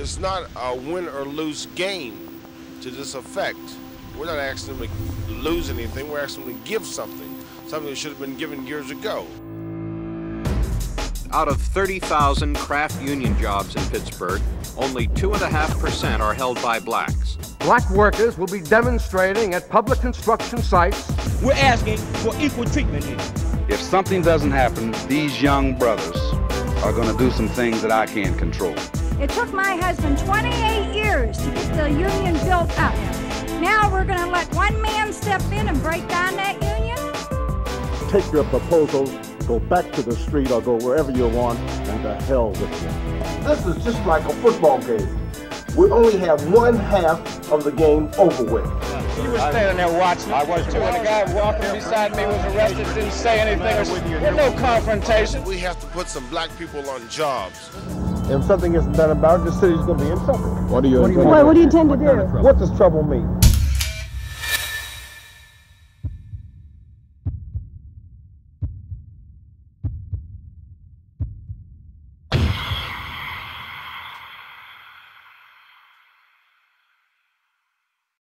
It's not a win or lose game to this effect. We're not asking them to lose anything. We're asking them to give something, something that should have been given years ago. Out of 30,000 craft union jobs in Pittsburgh, only 2.5% are held by blacks. Black workers will be demonstrating at public construction sites. We're asking for equal treatment here. If something doesn't happen, these young brothers are going to do some things that I can't control. It took my husband 28 years to get the union built up. Now we're going to let one man step in and break down that union? Take your proposals, go back to the street or go wherever you want, and to hell with you. This is just like a football game. We only have one half of the game over with. You were standing there watching. I was too. And the guy walking beside me was arrested, didn't say anything. There's no confrontation. We have to put some black people on jobs. If something isn't done about it, the city's going to be in trouble. What do you, what do you, what, what do you intend to do? What does trouble mean?